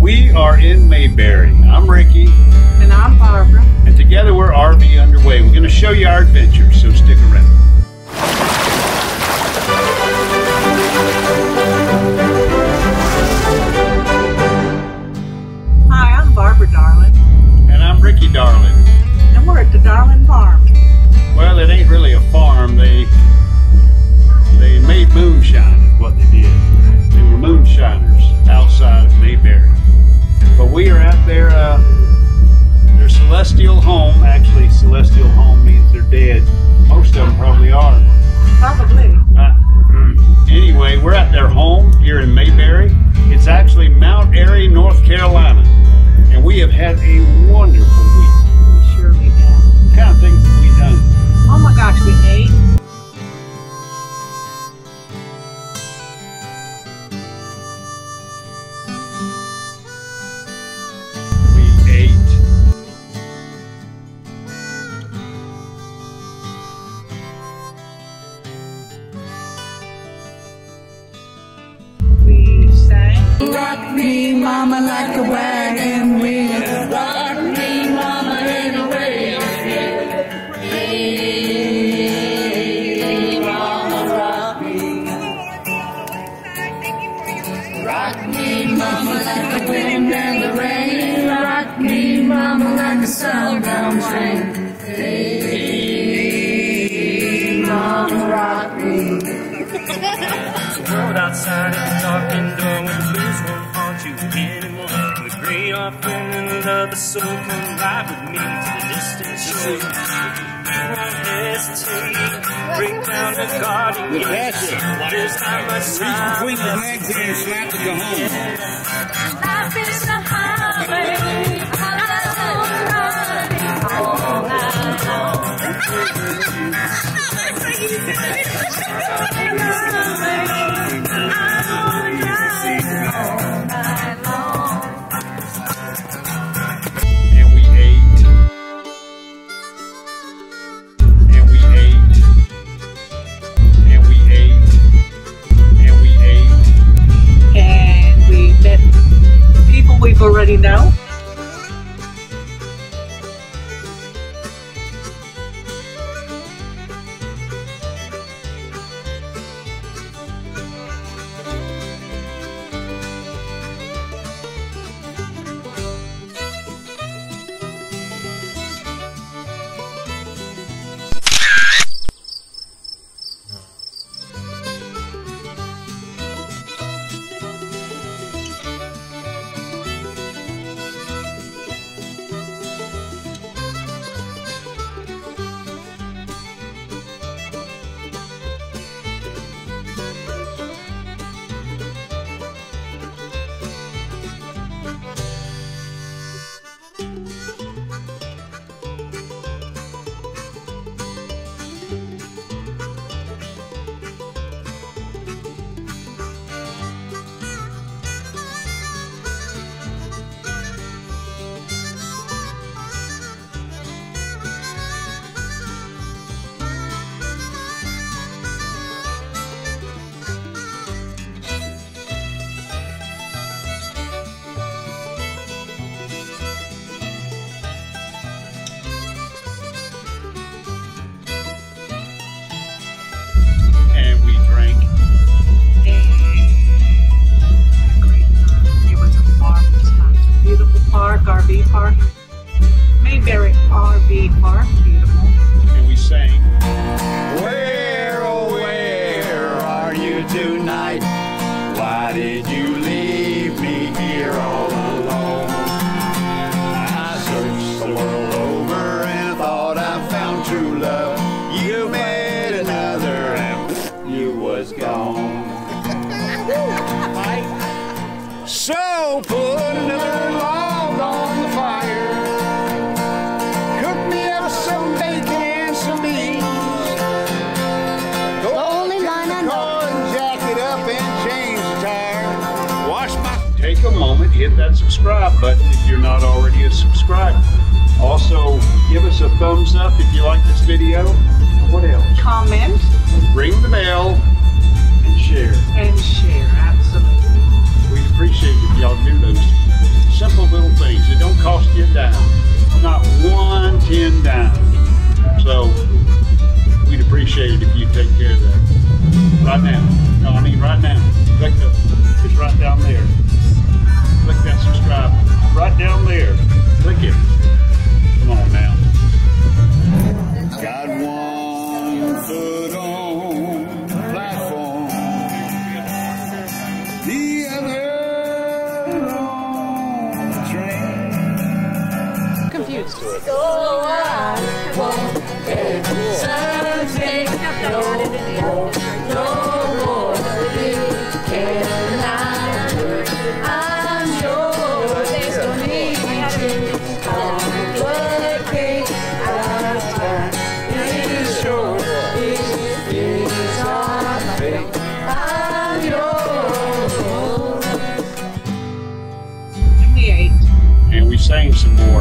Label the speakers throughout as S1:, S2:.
S1: We are in Mayberry. I'm Ricky,
S2: And I'm Barbara.
S1: and together we're RV underway. We're going to show you our adventures, so stick around.
S2: Hi, I'm Barbara Darling,
S1: And I'm Ricky Darling.
S2: and we're at the Darling Farm.
S1: Probably. Uh, anyway, we're at their home here in Mayberry. It's actually Mount Airy, North Carolina. And we have had a wonderful week.
S2: We surely have.
S1: What kind of things have we done?
S2: Oh my gosh, we ate.
S1: We
S2: sang.
S3: Rock me, mama, like a wagon wheel. Rock me, mama, in a way. Hey, mama, rock me. Rock me, mama, like the wind and the rain. Rock me, mama, like a southbound train. Mama, rock me.
S4: The world outside is dark and dull when the blues won't haunt you anymore. The great offering and love the soul come ride with me to the distant shore. Won't hesitate, break down the garden gate. There's not much time left to
S3: Life is a
S2: RV park. Mayberry RV Park, beautiful.
S1: And we sang.
S5: Where, oh, where are you tonight? Why did you leave
S1: you're not already a subscriber. Also, give us a thumbs up if you like this video. What else?
S2: Comment
S1: Ring the bell and share.
S2: and share, absolutely.
S1: We'd appreciate it if y'all do those simple little things. It don't cost you a dime, not one ten dime. So we'd appreciate it if you take care of that right now. No, I mean right now. Click the, it's right down there. Click that subscribe right down there.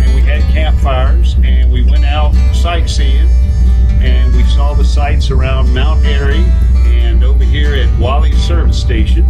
S2: And we
S1: had campfires and we went out sightseeing and we saw the sights around Mount Airy and over here at Wally Service Station.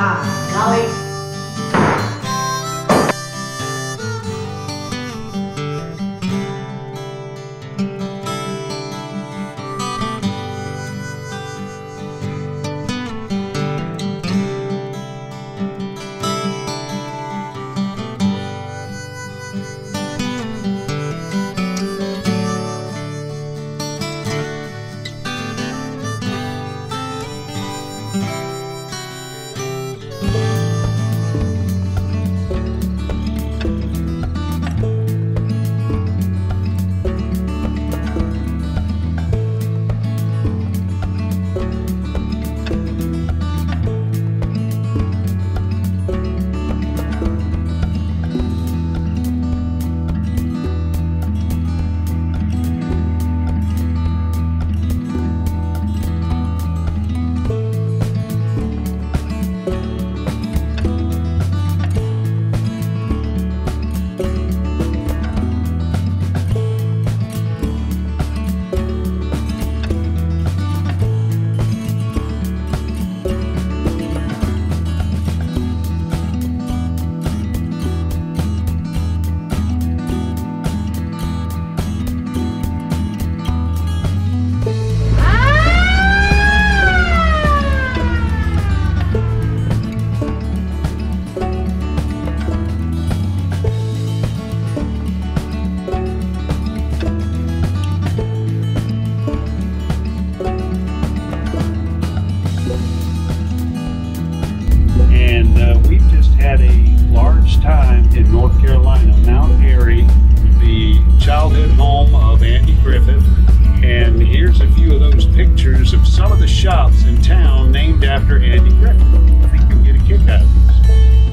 S2: Wow, golly.
S1: Childhood home of Andy Griffith. And here's a few of those pictures of some of the shops in town named after Andy Griffith. I think you'll get a kick out of this.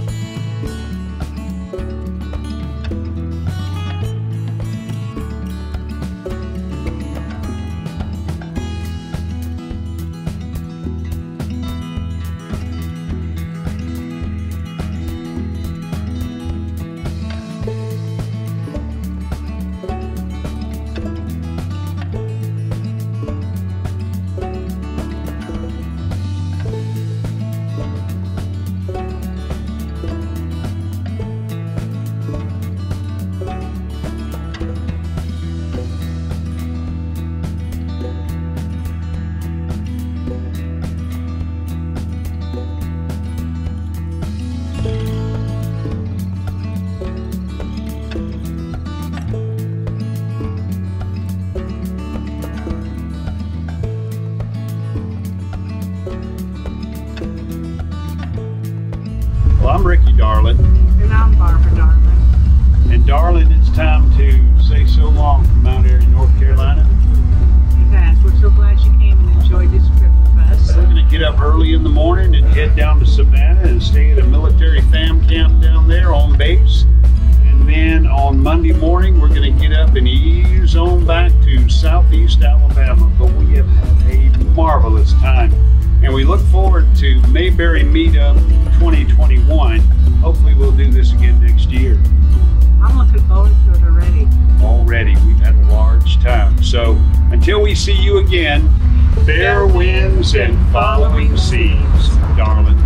S1: Well, I'm Ricky Darling,
S2: And I'm Barbara Darling.
S1: and Darling, it's time to say so long from Mount Airy, North Carolina.
S2: Has. We're so glad you came and enjoyed this trip with us.
S1: We're going to get up early in the morning and head down to Savannah and stay at a military fam camp down there on base. And then on Monday morning, we're going to get up and ease on back to southeast Alabama. But we have had a marvelous time. And we look forward to Mayberry Meetup 2021. Hopefully, we'll do this again next year.
S2: I'm looking forward to it already.
S1: Already, we've had a large time. So until we see you again, fair winds and following seas, darling.